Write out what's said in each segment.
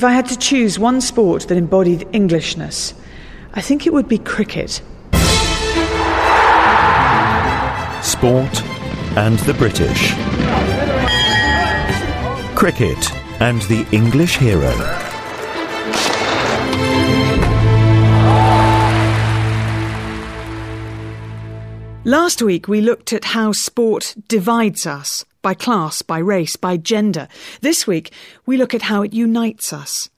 If I had to choose one sport that embodied Englishness, I think it would be cricket. Sport and the British. Cricket and the English hero. Last week we looked at how sport divides us by class, by race, by gender. This week we look at how it unites us.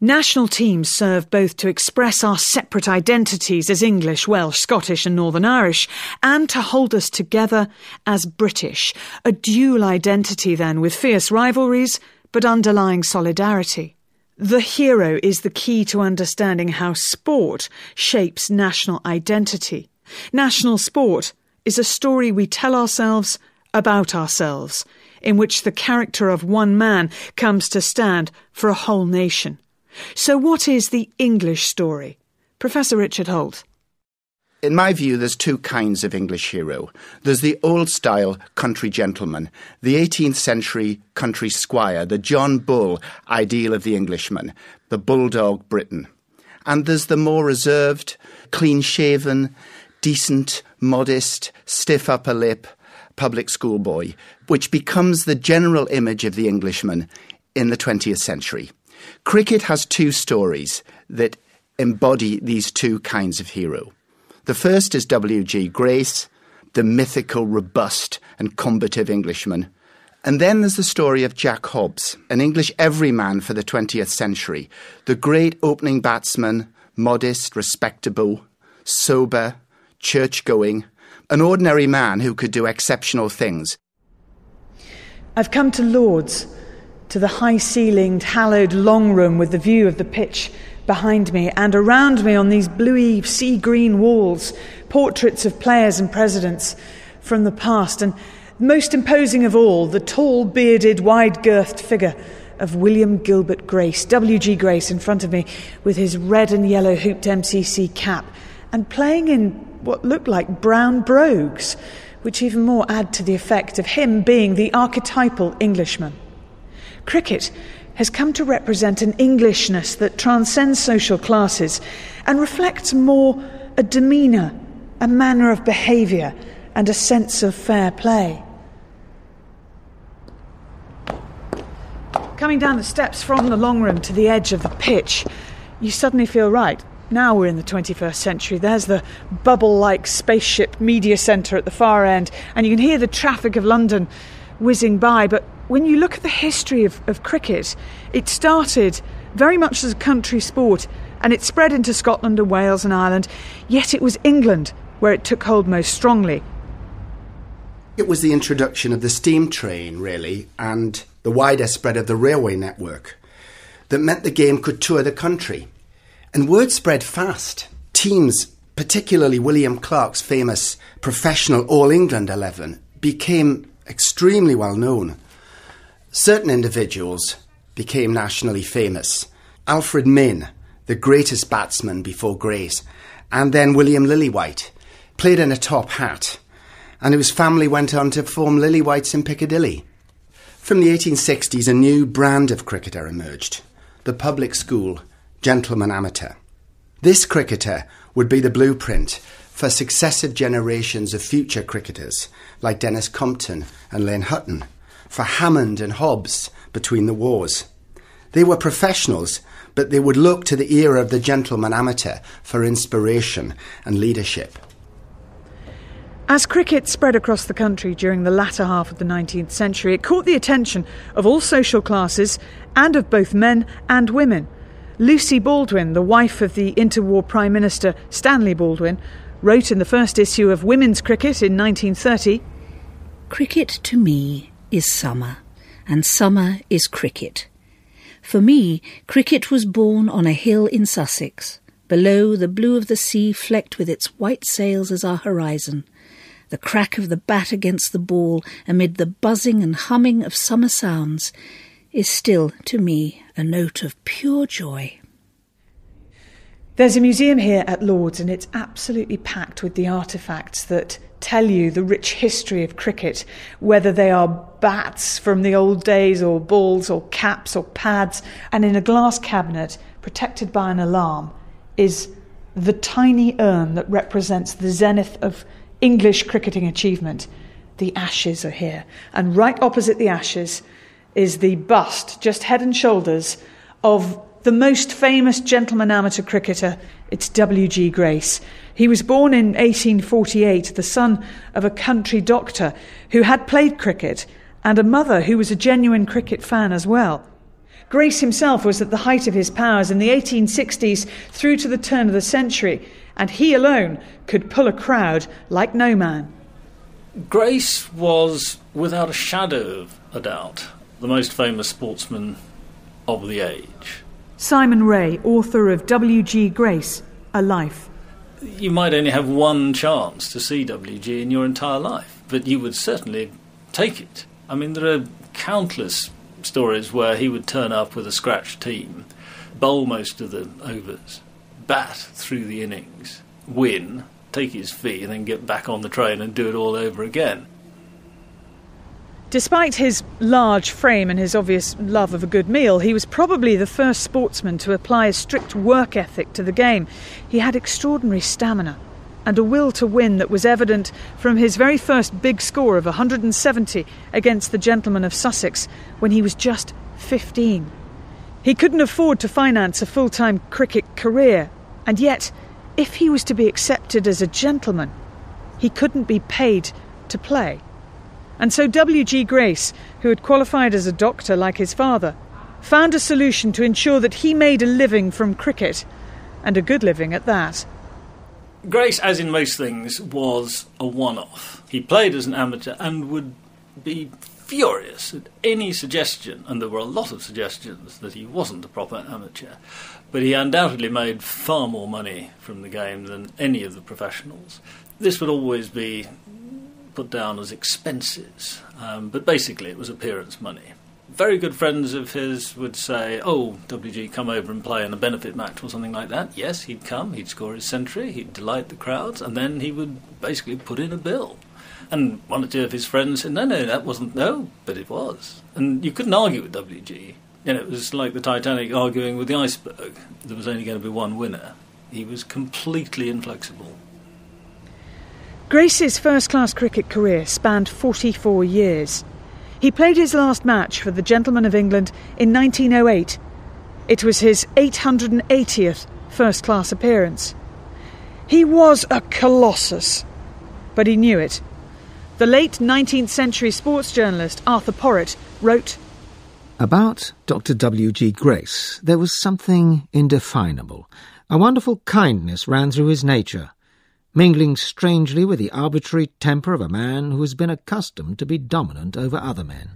National teams serve both to express our separate identities as English, Welsh, Scottish, and Northern Irish, and to hold us together as British. A dual identity, then, with fierce rivalries, but underlying solidarity. The hero is the key to understanding how sport shapes national identity. National sport is a story we tell ourselves about ourselves, in which the character of one man comes to stand for a whole nation. So, what is the English story? Professor Richard Holt. In my view, there's two kinds of English hero. There's the old style country gentleman, the 18th century country squire, the John Bull ideal of the Englishman, the bulldog Briton. And there's the more reserved, clean shaven, decent, modest, stiff upper lip, public school boy, which becomes the general image of the Englishman in the 20th century. Cricket has two stories that embody these two kinds of hero. The first is W.G. Grace, the mythical, robust, and combative Englishman. And then there's the story of Jack Hobbs, an English everyman for the 20th century, the great opening batsman, modest, respectable, sober, church going, an ordinary man who could do exceptional things. I've come to Lord's, to the high ceilinged, hallowed long room with the view of the pitch behind me, and around me on these bluey, sea green walls, portraits of players and presidents from the past, and most imposing of all, the tall, bearded, wide girthed figure of William Gilbert Grace, W.G. Grace, in front of me with his red and yellow hooped MCC cap, and playing in what looked like brown brogues, which even more add to the effect of him being the archetypal Englishman. Cricket has come to represent an Englishness that transcends social classes and reflects more a demeanour, a manner of behaviour, and a sense of fair play. Coming down the steps from the long room to the edge of the pitch, you suddenly feel right. Now we're in the 21st century. There's the bubble like spaceship media centre at the far end, and you can hear the traffic of London whizzing by. But when you look at the history of, of cricket, it started very much as a country sport and it spread into Scotland and Wales and Ireland, yet it was England where it took hold most strongly. It was the introduction of the steam train, really, and the wider spread of the railway network that meant the game could tour the country. And word spread fast. Teams, particularly William Clarke's famous professional All England 11, became extremely well known. Certain individuals became nationally famous. Alfred Mynn, the greatest batsman before Grace, and then William Lillywhite, played in a top hat, and whose family went on to form Lillywhites in Piccadilly. From the 1860s, a new brand of cricketer emerged the public school gentleman amateur. This cricketer would be the blueprint for successive generations of future cricketers like Denis Compton and Len Hutton, for Hammond and Hobbs between the wars. They were professionals, but they would look to the era of the gentleman amateur for inspiration and leadership. As cricket spread across the country during the latter half of the 19th century, it caught the attention of all social classes and of both men and women. Lucy Baldwin, the wife of the interwar Prime Minister Stanley Baldwin, wrote in the first issue of Women's Cricket in 1930 Cricket to me is summer, and summer is cricket. For me, cricket was born on a hill in Sussex. Below, the blue of the sea flecked with its white sails as our horizon. The crack of the bat against the ball, amid the buzzing and humming of summer sounds, is still, to me, a note of pure joy. There's a museum here at Lord's, and it's absolutely packed with the artefacts that tell you the rich history of cricket, whether they are bats from the old days, or balls, or caps, or pads. And in a glass cabinet, protected by an alarm, is the tiny urn that represents the zenith of English cricketing achievement. The ashes are here. And right opposite the ashes is the bust, just head and shoulders, of the most famous gentleman amateur cricketer, it's W.G. Grace. He was born in 1848, the son of a country doctor who had played cricket and a mother who was a genuine cricket fan as well. Grace himself was at the height of his powers in the 1860s through to the turn of the century, and he alone could pull a crowd like no man. Grace was, without a shadow of a doubt, the most famous sportsman of the age. Simon Rae, author of W.G. Grace, A Life. You might only have one chance to see W.G. in your entire life, but you would certainly take it. I mean, there are countless stories where he would turn up with a scratch team, bowl most of the overs, bat through the innings, win, take his fee, and then get back on the train and do it all over again. Despite his large frame and his obvious love of a good meal, he was probably the first sportsman to apply a strict work ethic to the game. He had extraordinary stamina and a will to win that was evident from his very first big score of 170 against the gentlemen of Sussex when he was just 15. He couldn't afford to finance a full time cricket career, and yet, if he was to be accepted as a gentleman, he couldn't be paid to play. And so W.G. Grace, who had qualified as a doctor like his father, found a solution to ensure that he made a living from cricket, and a good living at that. Grace, as in most things, was a one off. He played as an amateur and would be furious at any suggestion, and there were a lot of suggestions that he wasn't a proper amateur. But he undoubtedly made far more money from the game than any of the professionals. This would always be put down as expenses, um, but basically it was appearance money. Very good friends of his would say, Oh, WG, come over and play in a benefit match or something like that. Yes, he'd come, he'd score his century, he'd delight the crowds, and then he would basically put in a bill. And one or two of his friends said, No, no, that wasn't, no, but it was. And you couldn't argue with WG. You know, it was like the Titanic arguing with the iceberg. There was only going to be one winner. He was completely inflexible. Grace's first class cricket career spanned 44 years. He played his last match for the Gentlemen of England in 1908. It was his 880th first class appearance. He was a colossus, but he knew it. The late 19th century sports journalist Arthur Porritt wrote About Dr. W.G. Grace, there was something indefinable. A wonderful kindness ran through his nature mingling strangely with the arbitrary temper of a man who has been accustomed to be dominant over other men.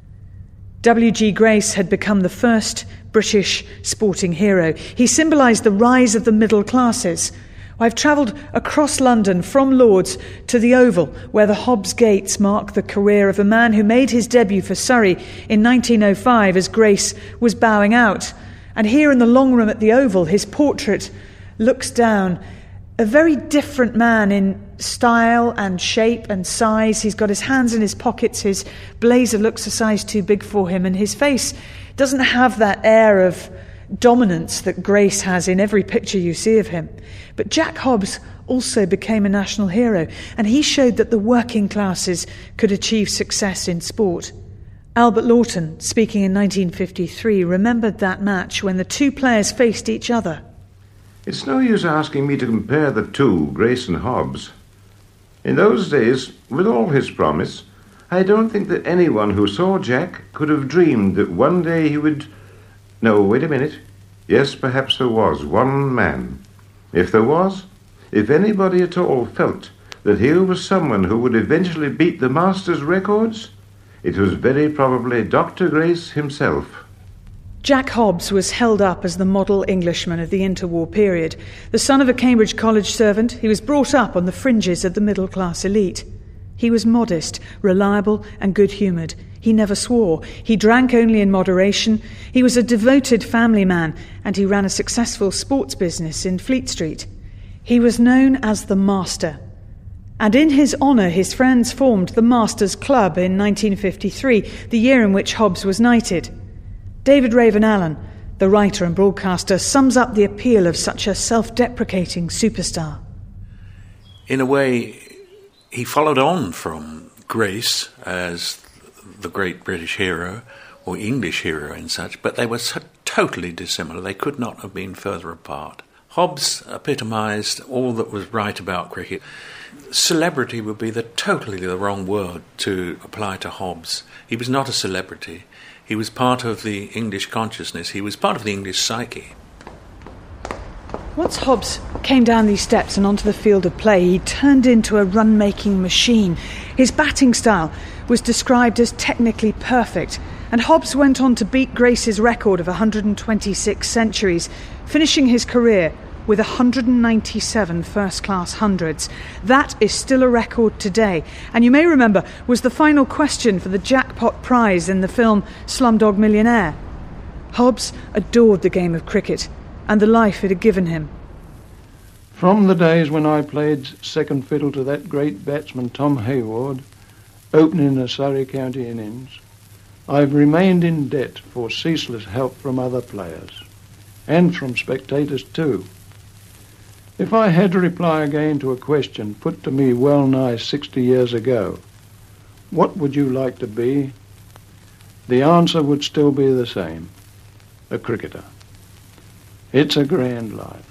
W.G. Grace had become the first British sporting hero. He symbolised the rise of the middle classes. I've travelled across London from Lord's to the Oval, where the Hobbs Gates mark the career of a man who made his debut for Surrey in 1905 as Grace was bowing out. And here in the long room at the Oval, his portrait looks down a very different man in style and shape and size. He's got his hands in his pockets, his blazer looks a size too big for him, and his face doesn't have that air of dominance that Grace has in every picture you see of him. But Jack Hobbs also became a national hero, and he showed that the working classes could achieve success in sport. Albert Lawton, speaking in 1953, remembered that match when the two players faced each other. It's no use asking me to compare the two, Grace and Hobbs. In those days, with all his promise, I don't think that anyone who saw Jack could have dreamed that one day he would. No, wait a minute. Yes, perhaps there was one man. If there was, if anybody at all felt that here was someone who would eventually beat the Masters' records, it was very probably Dr. Grace himself. Jack Hobbs was held up as the model Englishman of the interwar period. The son of a Cambridge college servant, he was brought up on the fringes of the middle class elite. He was modest, reliable, and good humoured. He never swore. He drank only in moderation. He was a devoted family man, and he ran a successful sports business in Fleet Street. He was known as the Master. And in his honour, his friends formed the Masters Club in 1953, the year in which Hobbs was knighted. David Rayvern Allen, the writer and broadcaster, sums up the appeal of such a self deprecating superstar. In a way, he followed on from Grace as the great British hero or English hero and such, but they were so totally dissimilar. They could not have been further apart. Hobbs epitomised all that was right about cricket. Celebrity would be the totally the wrong word to apply to Hobbs. He was not a celebrity. He was part of the English consciousness. He was part of the English psyche. Once Hobbs came down these steps and onto the field of play, he turned into a run making machine. His batting style was described as technically perfect, and Hobbs went on to beat Grace's record of 126 centuries, finishing his career with 197 first class hundreds. That is still a record today, and you may remember was the final question for the jackpot prize in the film Slumdog Millionaire. Hobbs adored the game of cricket and the life it had given him. From the days when I played second fiddle to that great batsman Tom Hayward, opening the Surrey County innings, I've remained in debt for ceaseless help from other players, and from spectators too. If I had to reply again to a question put to me well nigh 60 years ago, what would you like to be? The answer would still be the same, a cricketer. It's a grand life.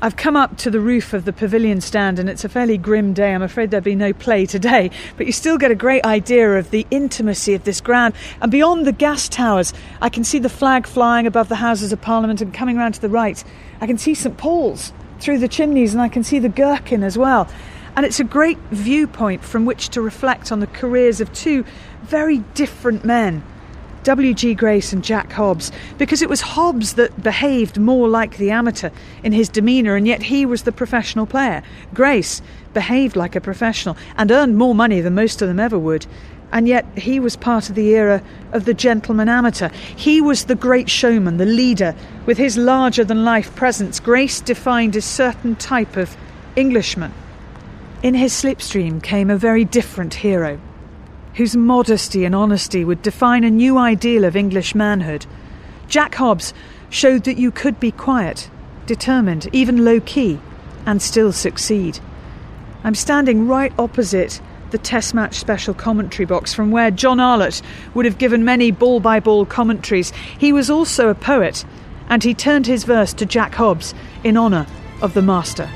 I've come up to the roof of the pavilion stand and it's a fairly grim day. I'm afraid there'll be no play today, but you still get a great idea of the intimacy of this ground. And beyond the gas towers, I can see the flag flying above the Houses of Parliament and coming round to the right, I can see St Paul's through the chimneys and I can see the Gherkin as well. And it's a great viewpoint from which to reflect on the careers of two very different men. W.G. Grace and Jack Hobbs, because it was Hobbs that behaved more like the amateur in his demeanour, and yet he was the professional player. Grace behaved like a professional and earned more money than most of them ever would. And yet he was part of the era of the gentleman amateur. He was the great showman, the leader, with his larger than life presence. Grace defined a certain type of Englishman. In his slipstream came a very different hero whose modesty and honesty would define a new ideal of English manhood. Jack Hobbs showed that you could be quiet, determined, even low key, and still succeed. I'm standing right opposite the Test match special commentary box from where John Arlott would have given many ball by ball commentaries. He was also a poet, and he turned his verse to Jack Hobbs in honour of the master.